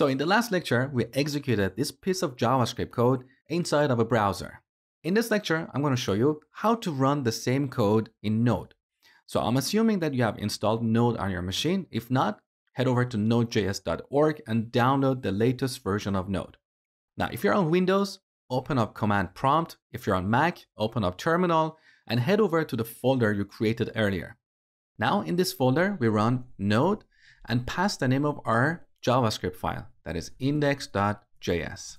So in the last lecture, we executed this piece of JavaScript code inside of a browser. In this lecture, I'm going to show you how to run the same code in Node. So I'm assuming that you have installed Node on your machine. If not, head over to nodejs.org and download the latest version of Node. Now, if you're on Windows, open up Command Prompt. If you're on Mac, open up Terminal and head over to the folder you created earlier. Now in this folder, we run node and pass the name of our JavaScript file, that is index.js.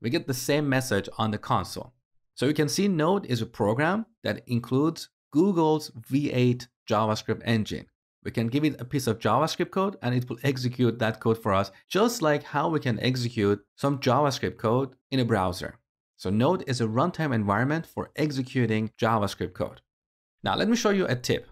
We get the same message on the console. So you can see Node is a program that includes Google's V8 JavaScript engine. We can give it a piece of JavaScript code and it will execute that code for us, just like how we can execute some JavaScript code in a browser. So Node is a runtime environment for executing JavaScript code. Now let me show you a tip.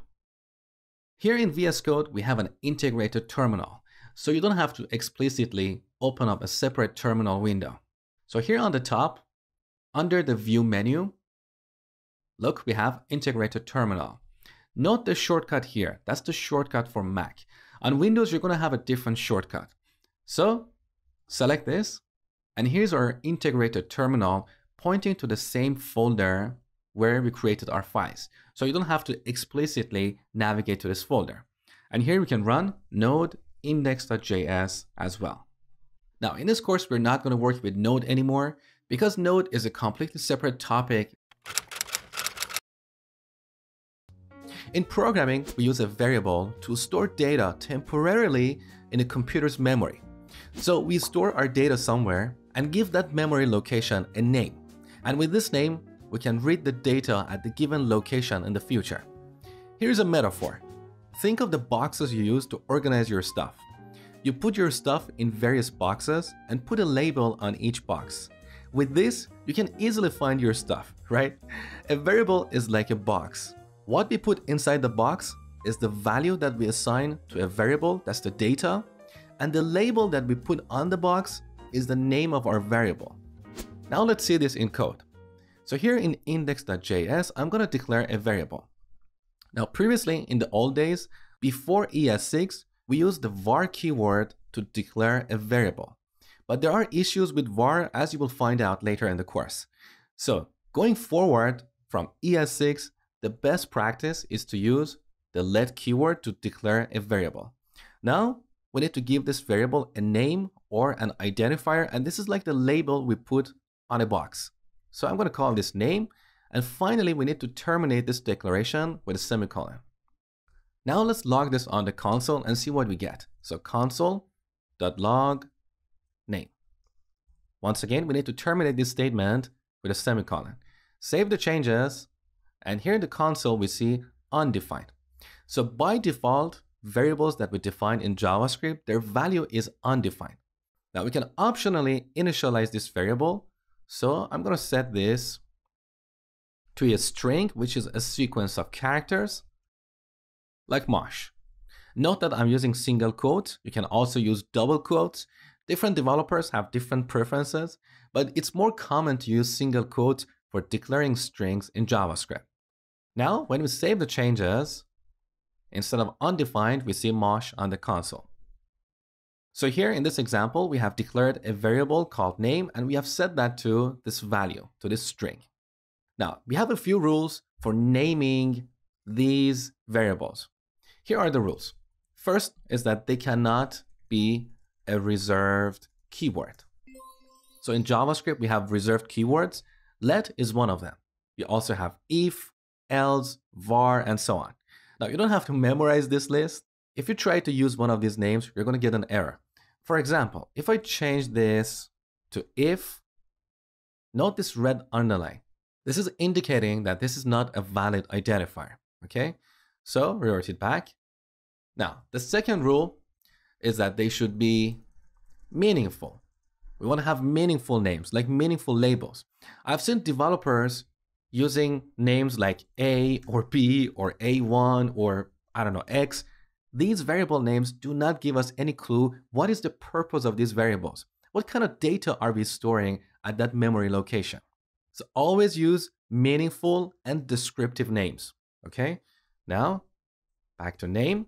Here in VS Code, we have an integrated terminal. So you don't have to explicitly open up a separate terminal window. So here on the top, under the view menu, look, we have integrated terminal. Note the shortcut here. That's the shortcut for Mac. On Windows, you're going to have a different shortcut. So select this, and here's our integrated terminal pointing to the same folder where we created our files. So you don't have to explicitly navigate to this folder. And here we can run node index.js as well. Now in this course, we're not going to work with node anymore because node is a completely separate topic In programming, we use a variable to store data temporarily in a computer's memory. So we store our data somewhere and give that memory location a name. And with this name, we can read the data at the given location in the future. Here's a metaphor. Think of the boxes you use to organize your stuff. You put your stuff in various boxes and put a label on each box. With this, you can easily find your stuff, right? A variable is like a box. What we put inside the box is the value that we assign to a variable, that's the data, and the label that we put on the box is the name of our variable. Now let's see this in code. So here in index.js, I'm going to declare a variable. Now previously in the old days, before ES6, we used the var keyword to declare a variable. But there are issues with var as you will find out later in the course. So going forward from ES6, the best practice is to use the let keyword to declare a variable. Now, we need to give this variable a name or an identifier, and this is like the label we put on a box. So I'm going to call this name, and finally, we need to terminate this declaration with a semicolon. Now let's log this on the console and see what we get. So console.log name. Once again, we need to terminate this statement with a semicolon. Save the changes and here in the console, we see undefined. So by default, variables that we define in JavaScript, their value is undefined. Now we can optionally initialize this variable. So I'm going to set this to a string, which is a sequence of characters, like Mosh. Note that I'm using single quotes. You can also use double quotes. Different developers have different preferences, but it's more common to use single quotes for declaring strings in JavaScript. Now, when we save the changes, instead of undefined, we see mosh on the console. So here in this example, we have declared a variable called name, and we have set that to this value, to this string. Now, we have a few rules for naming these variables. Here are the rules. First is that they cannot be a reserved keyword. So in JavaScript, we have reserved keywords. Let is one of them. We also have if, else, var, and so on. Now, you don't have to memorize this list. If you try to use one of these names, you're going to get an error. For example, if I change this to if, note this red underline. This is indicating that this is not a valid identifier, okay? So revert it back. Now, the second rule is that they should be meaningful. We want to have meaningful names, like meaningful labels. I've seen developers using names like A or B or A1 or I don't know, X, these variable names do not give us any clue what is the purpose of these variables. What kind of data are we storing at that memory location? So always use meaningful and descriptive names, okay? Now, back to name.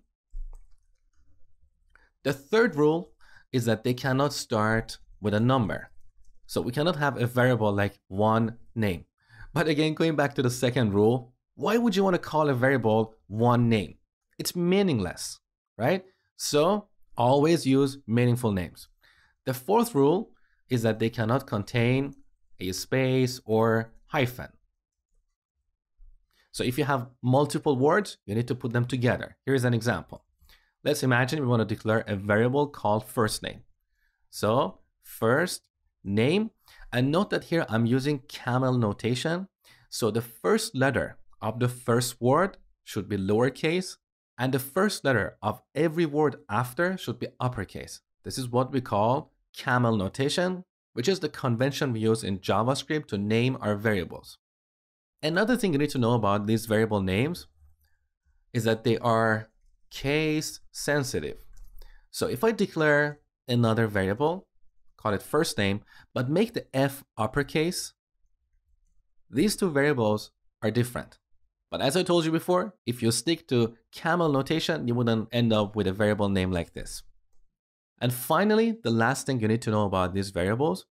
The third rule is that they cannot start with a number. So we cannot have a variable like one name. But again, going back to the second rule, why would you want to call a variable one name? It's meaningless, right? So always use meaningful names. The fourth rule is that they cannot contain a space or hyphen. So if you have multiple words, you need to put them together. Here's an example. Let's imagine we want to declare a variable called first name. So first name, and note that here I'm using camel notation. So the first letter of the first word should be lowercase, and the first letter of every word after should be uppercase. This is what we call camel notation, which is the convention we use in JavaScript to name our variables. Another thing you need to know about these variable names is that they are case sensitive. So if I declare another variable, call it first name, but make the f uppercase, these two variables are different. But as I told you before, if you stick to camel notation, you wouldn't end up with a variable name like this. And finally, the last thing you need to know about these variables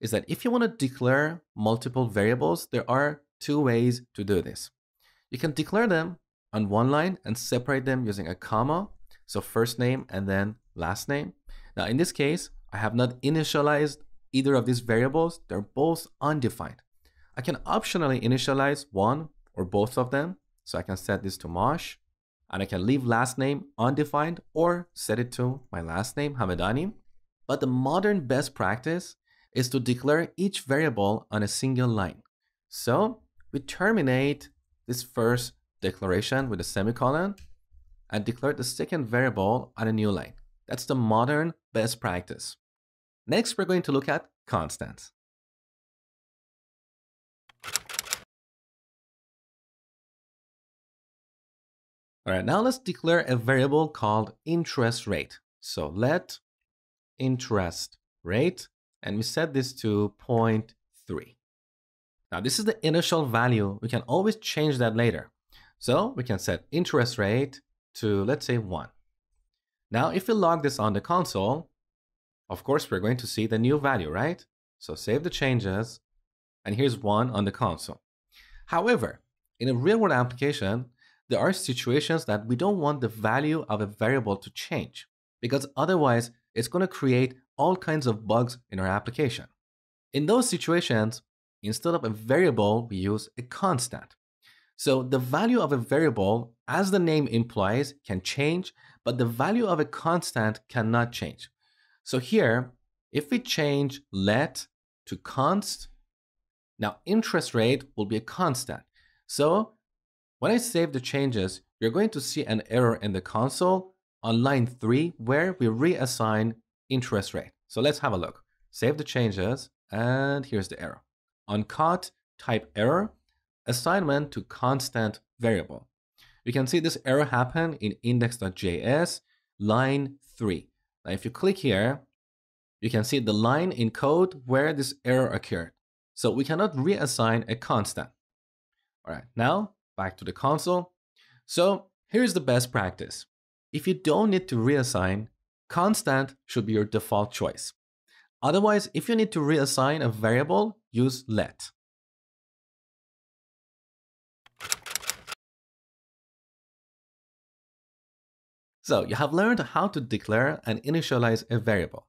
is that if you want to declare multiple variables, there are two ways to do this. You can declare them on one line and separate them using a comma, so first name and then last name. Now in this case, I have not initialized either of these variables, they're both undefined. I can optionally initialize one or both of them, so I can set this to Mosh, and I can leave last name undefined or set it to my last name, Hamedani. But the modern best practice is to declare each variable on a single line. So we terminate this first declaration with a semicolon and declare the second variable on a new line. That's the modern best practice. Next, we're going to look at constants. All right, now let's declare a variable called interest rate. So let interest rate, and we set this to 0.3. Now this is the initial value. We can always change that later. So we can set interest rate to, let's say 1. Now if we log this on the console, of course we're going to see the new value, right? So save the changes, and here's 1 on the console. However, in a real-world application, there are situations that we don't want the value of a variable to change because otherwise it's going to create all kinds of bugs in our application. In those situations, instead of a variable, we use a constant. So the value of a variable, as the name implies, can change, but the value of a constant cannot change. So here, if we change let to const, now interest rate will be a constant. So when I save the changes, you're going to see an error in the console on line 3 where we reassign interest rate. So let's have a look. Save the changes, and here's the error. Uncaught type error, assignment to constant variable. You can see this error happen in index.js, line 3. Now if you click here, you can see the line in code where this error occurred. So we cannot reassign a constant. All right, now back to the console. So here's the best practice. If you don't need to reassign, constant should be your default choice. Otherwise, if you need to reassign a variable, use let. So you have learned how to declare and initialize a variable.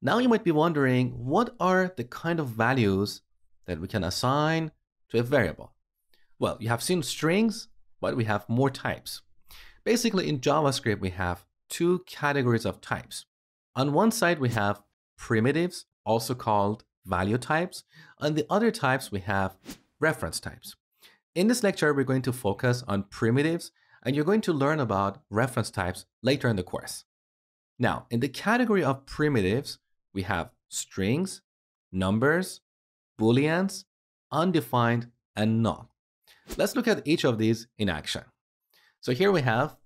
Now you might be wondering, what are the kind of values that we can assign to a variable? Well, you have seen strings, but we have more types. Basically, in JavaScript, we have two categories of types. On one side, we have primitives, also called value types. On the other types, we have reference types. In this lecture, we're going to focus on primitives, and you're going to learn about reference types later in the course. Now, in the category of primitives, we have strings, numbers, booleans, undefined, and null. Let's look at each of these in action. So here we have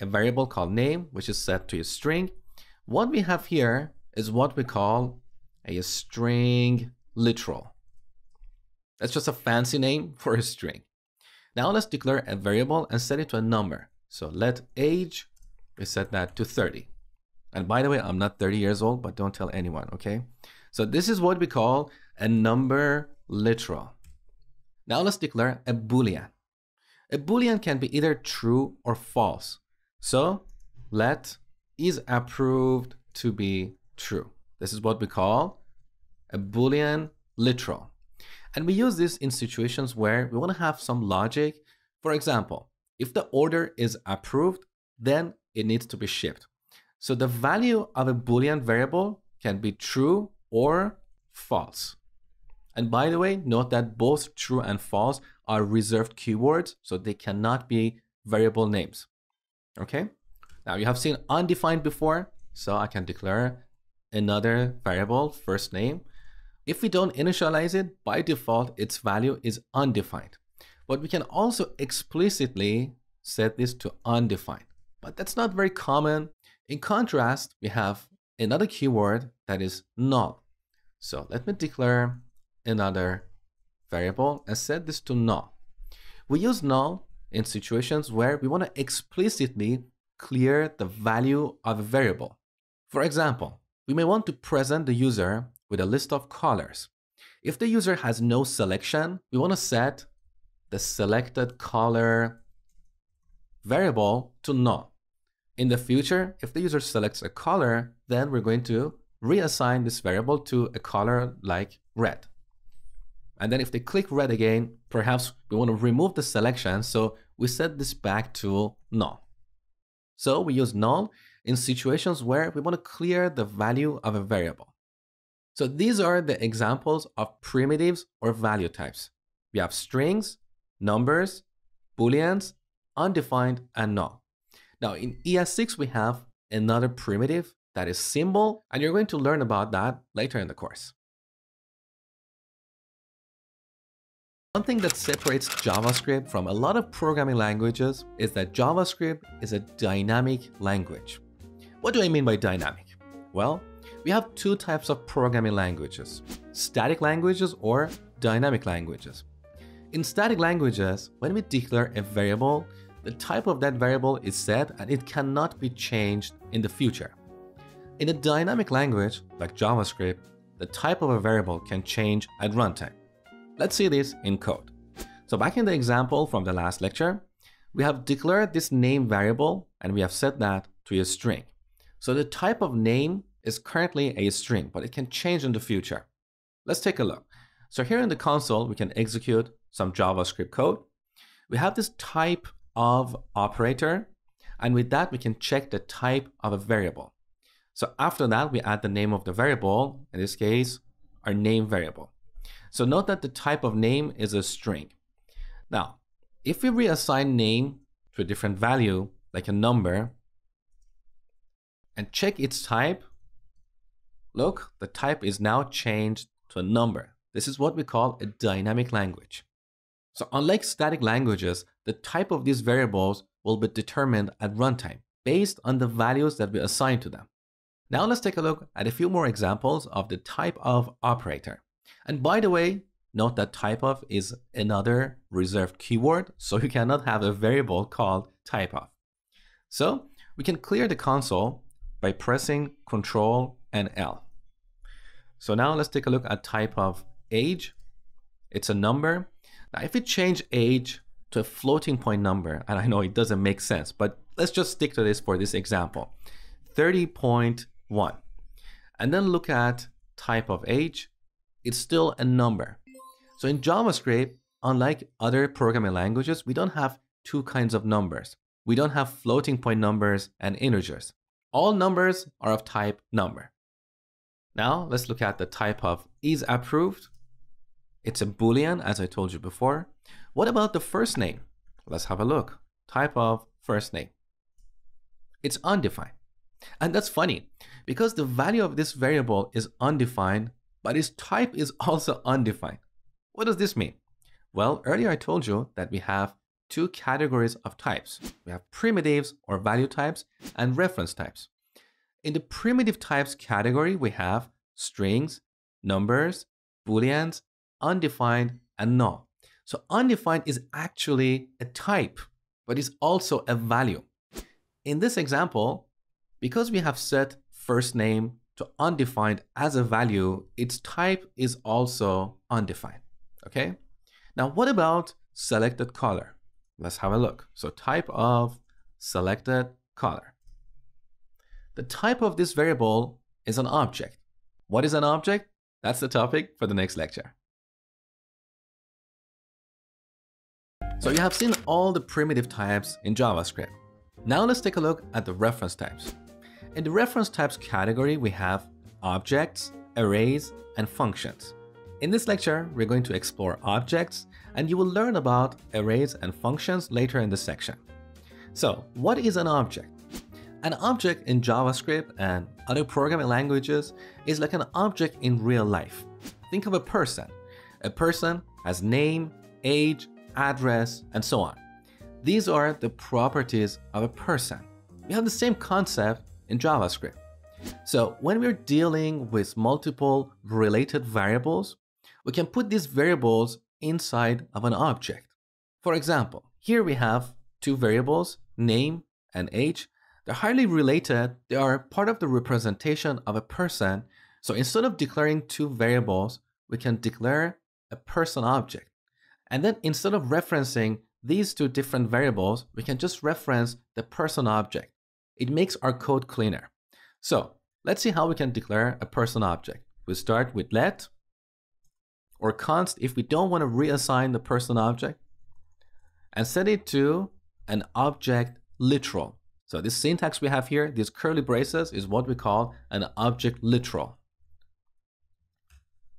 a variable called name, which is set to a string. What we have here is what we call a string literal. That's just a fancy name for a string. Now let's declare a variable and set it to a number. So let age, we set that to 30. And by the way, I'm not 30 years old, but don't tell anyone, okay? So this is what we call a number literal. Now let's declare a boolean. A boolean can be either true or false. So let is approved to be true. This is what we call a boolean literal. And we use this in situations where we want to have some logic. For example, if the order is approved, then it needs to be shipped. So the value of a Boolean variable can be true or false. And by the way, note that both true and false are reserved keywords, so they cannot be variable names. Okay? Now you have seen undefined before, so I can declare another variable, first name. If we don't initialize it, by default, its value is undefined. But we can also explicitly set this to undefined. But that's not very common. In contrast, we have another keyword that is null. So let me declare another variable and set this to null. We use null in situations where we want to explicitly clear the value of a variable. For example, we may want to present the user with a list of colors. If the user has no selection, we want to set the selected color variable to null. In the future, if the user selects a color, then we're going to reassign this variable to a color like red. And then if they click red again, perhaps we want to remove the selection, so we set this back to null. So we use null in situations where we want to clear the value of a variable. So these are the examples of primitives or value types. We have strings, numbers, booleans, undefined, and null. Now in ES6, we have another primitive that is symbol, and you're going to learn about that later in the course. One thing that separates JavaScript from a lot of programming languages is that JavaScript is a dynamic language. What do I mean by dynamic? Well, we have two types of programming languages, static languages or dynamic languages. In static languages, when we declare a variable, the type of that variable is set and it cannot be changed in the future. In a dynamic language, like JavaScript, the type of a variable can change at runtime. Let's see this in code. So back in the example from the last lecture, we have declared this name variable and we have set that to a string. So the type of name is currently a string, but it can change in the future. Let's take a look. So here in the console, we can execute some JavaScript code. We have this type of operator, and with that, we can check the type of a variable. So after that, we add the name of the variable, in this case, our name variable. So note that the type of name is a string. Now, if we reassign name to a different value, like a number, and check its type, look, the type is now changed to a number. This is what we call a dynamic language. So unlike static languages, the type of these variables will be determined at runtime based on the values that we assign to them. Now let's take a look at a few more examples of the type of operator. And by the way, note that type of is another reserved keyword, so you cannot have a variable called type of. So we can clear the console by pressing Control and L. So now let's take a look at type of age. It's a number. Now if we change age to a floating point number, and I know it doesn't make sense, but let's just stick to this for this example, 30.1. And then look at type of age, it's still a number. So in JavaScript, unlike other programming languages, we don't have two kinds of numbers. We don't have floating point numbers and integers. All numbers are of type number. Now let's look at the type of is approved. It's a boolean as I told you before. What about the first name? Let's have a look. Type of first name. It's undefined. And that's funny because the value of this variable is undefined but its type is also undefined. What does this mean? Well, earlier I told you that we have two categories of types. We have primitives or value types and reference types. In the primitive types category, we have strings, numbers, booleans, undefined, and null. So undefined is actually a type, but is also a value. In this example, because we have set first name to undefined as a value, its type is also undefined. Okay. Now, what about selected color? Let's have a look. So type of selected color. The type of this variable is an object. What is an object? That's the topic for the next lecture. So you have seen all the primitive types in JavaScript. Now let's take a look at the reference types. In the reference types category, we have objects, arrays, and functions. In this lecture, we're going to explore objects, and you will learn about arrays and functions later in the section. So, what is an object? An object in JavaScript and other programming languages is like an object in real life. Think of a person. A person has name, age, address, and so on. These are the properties of a person. We have the same concept in JavaScript. So when we're dealing with multiple related variables, we can put these variables inside of an object. For example, here we have two variables, name and age. They're highly related. They are part of the representation of a person. So instead of declaring two variables, we can declare a person object. And then instead of referencing these two different variables, we can just reference the person object. It makes our code cleaner. So let's see how we can declare a person object. We start with let or const if we don't want to reassign the person object and set it to an object literal. So this syntax we have here, these curly braces is what we call an object literal.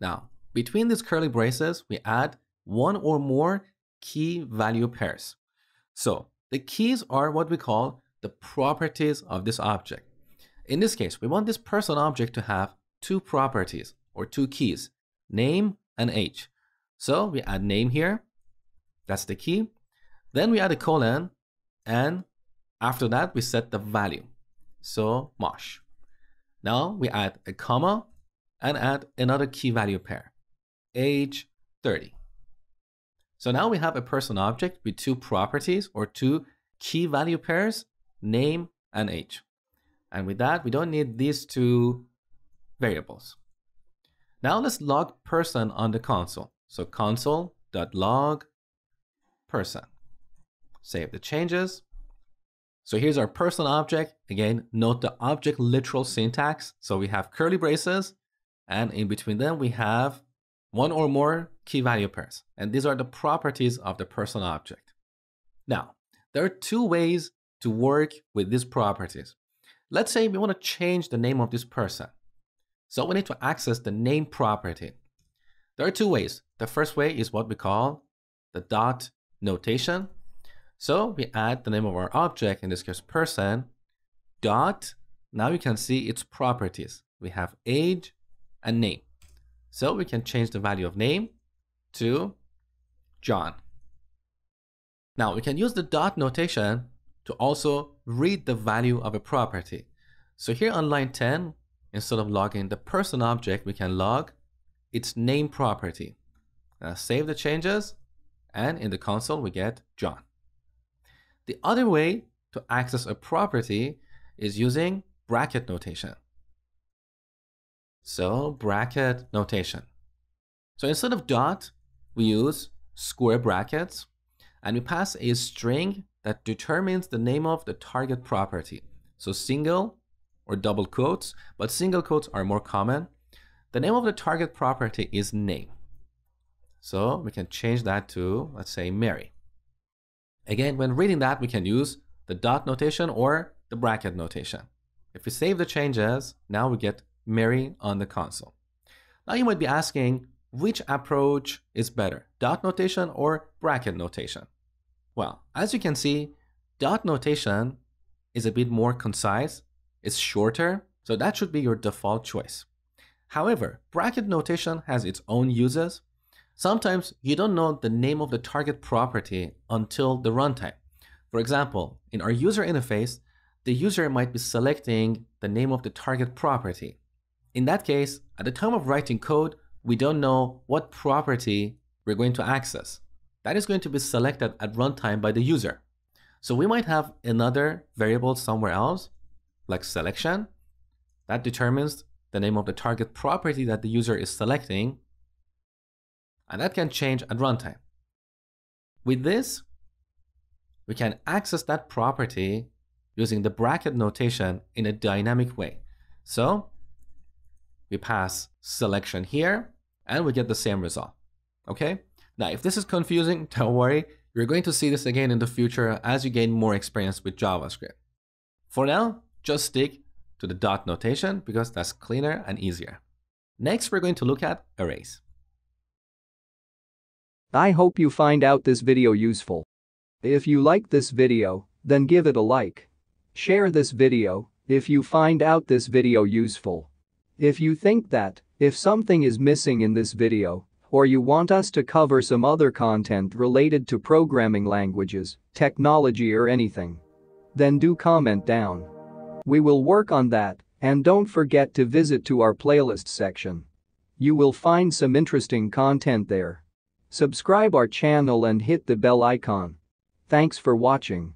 Now, between these curly braces, we add one or more key value pairs. So the keys are what we call the properties of this object. In this case, we want this person object to have two properties or two keys, name and age. So we add name here, that's the key. Then we add a colon and after that we set the value. So mosh. Now we add a comma and add another key value pair, age 30. So now we have a person object with two properties or two key value pairs name and age. And with that, we don't need these two variables. Now let's log person on the console. So console.log person. Save the changes. So here's our person object. Again, note the object literal syntax. So we have curly braces, and in between them, we have one or more key value pairs. And these are the properties of the person object. Now, there are two ways to work with these properties. Let's say we want to change the name of this person. So we need to access the name property. There are two ways. The first way is what we call the dot notation. So we add the name of our object, in this case person, dot, now you can see its properties. We have age and name. So we can change the value of name to John. Now we can use the dot notation to also read the value of a property. So here on line 10, instead of logging the person object, we can log its name property. Now save the changes, and in the console we get John. The other way to access a property is using bracket notation. So bracket notation. So instead of dot, we use square brackets and we pass a string that determines the name of the target property. So single or double quotes, but single quotes are more common. The name of the target property is name. So we can change that to, let's say, Mary. Again, when reading that, we can use the dot notation or the bracket notation. If we save the changes, now we get Mary on the console. Now you might be asking, which approach is better, dot notation or bracket notation? Well, as you can see, dot notation is a bit more concise, it's shorter, so that should be your default choice. However, bracket notation has its own uses. Sometimes you don't know the name of the target property until the runtime. For example, in our user interface, the user might be selecting the name of the target property. In that case, at the time of writing code, we don't know what property we're going to access that is going to be selected at runtime by the user. So we might have another variable somewhere else, like selection, That determines the name of the target property that the user is selecting, and that can change at runtime. With this, we can access that property using the bracket notation in a dynamic way. So we pass selection here and we get the same result. Okay? Now, if this is confusing, don't worry. You're going to see this again in the future as you gain more experience with JavaScript. For now, just stick to the dot notation because that's cleaner and easier. Next, we're going to look at arrays. I hope you find out this video useful. If you like this video, then give it a like. Share this video if you find out this video useful. If you think that, if something is missing in this video, or you want us to cover some other content related to programming languages, technology or anything, then do comment down. We will work on that, and don't forget to visit to our playlist section. You will find some interesting content there. Subscribe our channel and hit the bell icon. Thanks for watching.